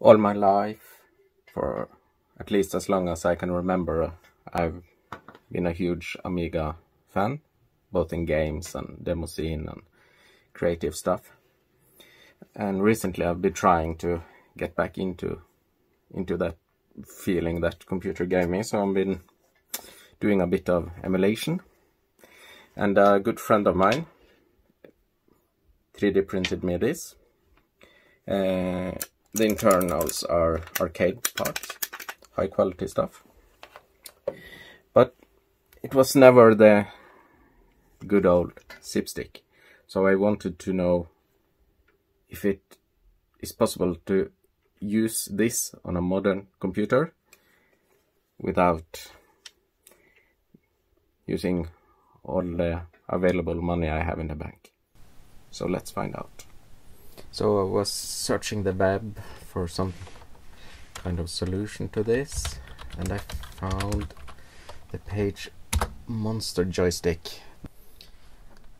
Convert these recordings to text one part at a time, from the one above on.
all my life, for at least as long as I can remember, I've been a huge Amiga fan, both in games and demo scene and creative stuff. And recently I've been trying to get back into into that feeling that computer gave me, so I've been doing a bit of emulation. And a good friend of mine 3D printed me this. Uh, the internals are arcade parts, high quality stuff. But it was never the good old Zipstick. So I wanted to know if it is possible to use this on a modern computer without using all the available money I have in the bank. So let's find out. So I was searching the web for some kind of solution to this and I found the page Monster Joystick.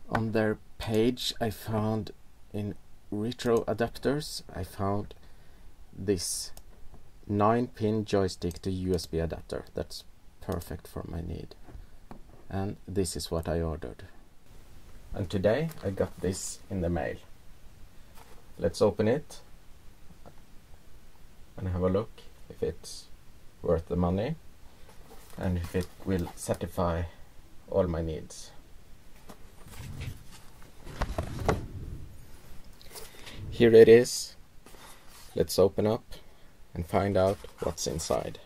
On their page I found in retro adapters I found this 9 pin joystick to USB adapter. That's perfect for my need. And this is what I ordered. And today I got this in the mail let's open it and have a look if it's worth the money and if it will satisfy all my needs. Here it is. Let's open up and find out what's inside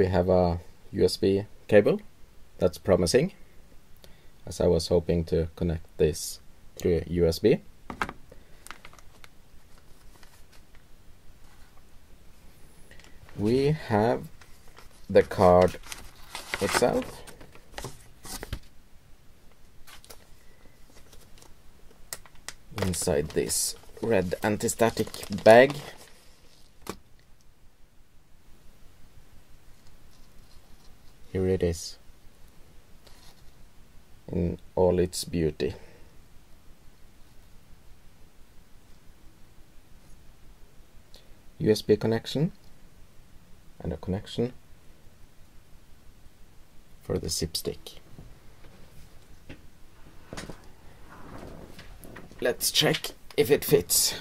we have a USB cable. That's promising as I was hoping to connect this through USB we have the card itself. Inside this red anti-static bag here it is in all its beauty. USB connection and a connection for the Zipstick. Let's check if it fits.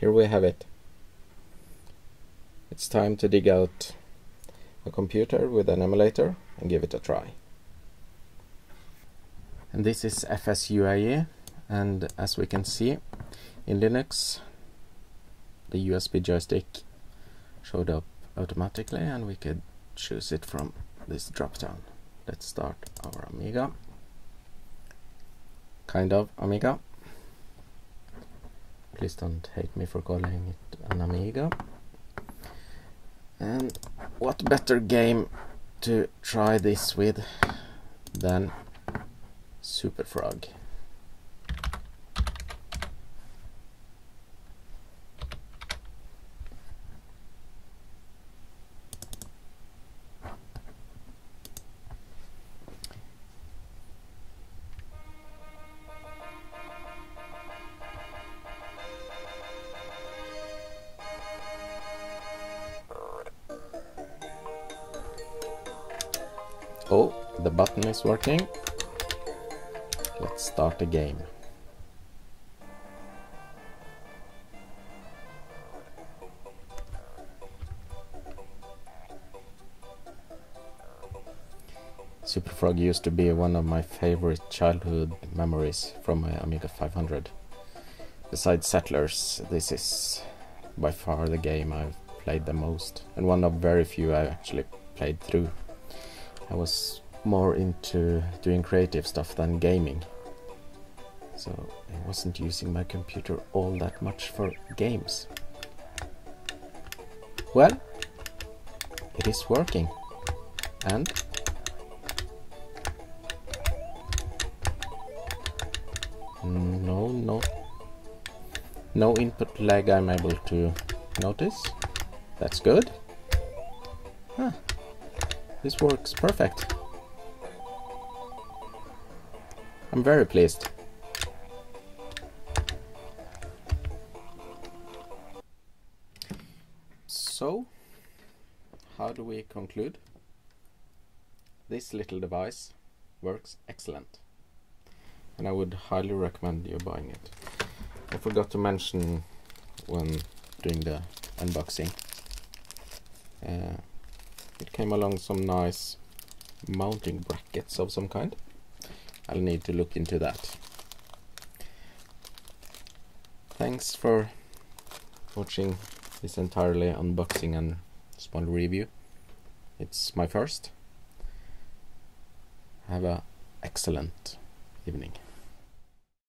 Here we have it. It's time to dig out a computer with an emulator and give it a try. And this is FS-UAE and as we can see in Linux the USB joystick showed up automatically and we could choose it from this drop down. Let's start our Amiga. Kind of Amiga. Please don't hate me for calling it an Amiga. And what better game to try this with than Super Frog? Oh, the button is working. Let's start the game. Super Frog used to be one of my favorite childhood memories from my Amiga 500. Besides Settlers, this is by far the game I've played the most, and one of very few I actually played through. I was more into doing creative stuff than gaming. so I wasn't using my computer all that much for games. Well, it is working and no no no input lag I'm able to notice that's good huh. This works perfect I'm very pleased So, how do we conclude? This little device works excellent and I would highly recommend you buying it. I forgot to mention when doing the unboxing uh, it came along some nice mounting brackets of some kind. I'll need to look into that. Thanks for watching this entirely unboxing and small review. It's my first. Have a excellent evening.